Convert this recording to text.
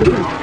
Boom!